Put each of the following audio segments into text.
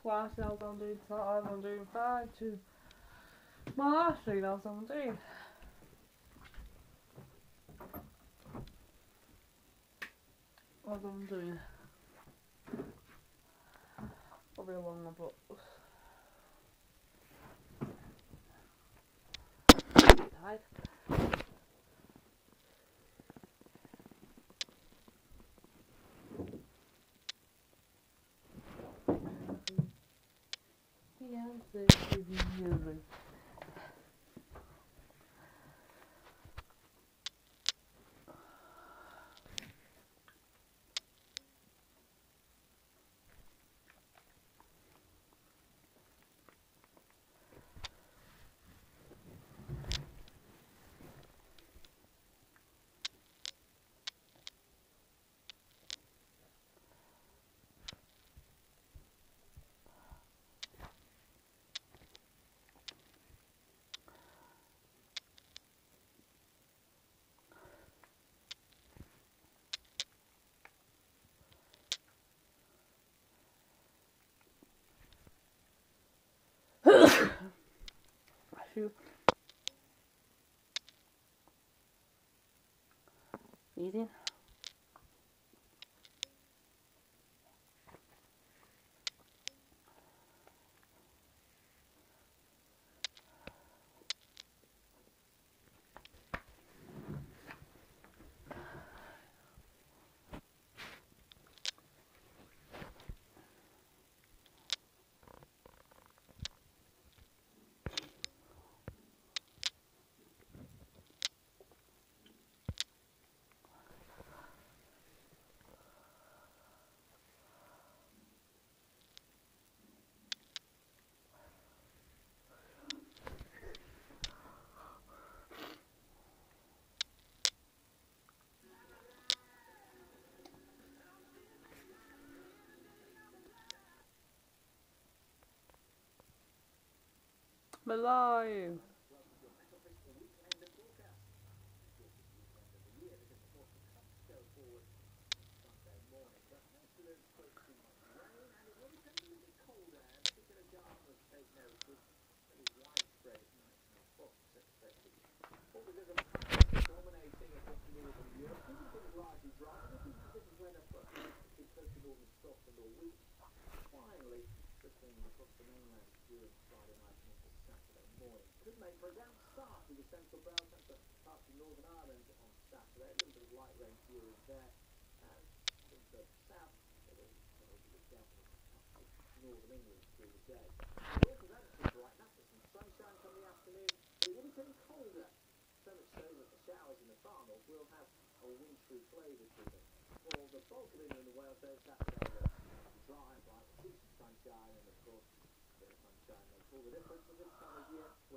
squash 2005, I'm doing 5 to March 2017. What I'm doing. Probably one of my books. Eating. During Friday night and into Saturday morning. Could make for a damp start to the central and to parts of Northern Ireland on Saturday. A little bit of light rain here and there. And in the south, it'll be down northern England through the day. We'll present some brightness and some sunshine come the afternoon. It will be getting colder. So much so that the showers in the far north will have a wintry flavour to them. For the bulk of England and Wales, though, Saturday will dry, bright, sunshine, and of course, a bit of sunshine makes all the difference at this time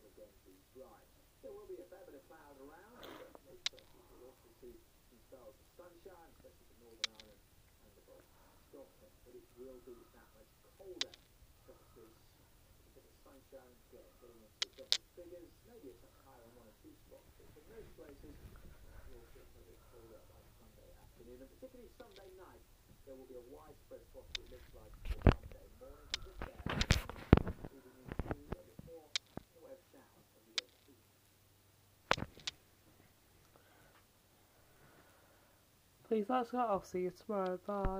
There will be a fair bit of cloud around, of sunshine, especially for Northern Ireland it will be that much colder. Sunshine, get, getting into double maybe a touch higher on one or two spots, but most places, will get colder by Sunday afternoon, and particularly Sunday night. There will be a widespread spot it looks like for Monday morning. Just there, moving into a bit more in the way of showers as we go to east. Please let's go. I'll see you tomorrow. Bye.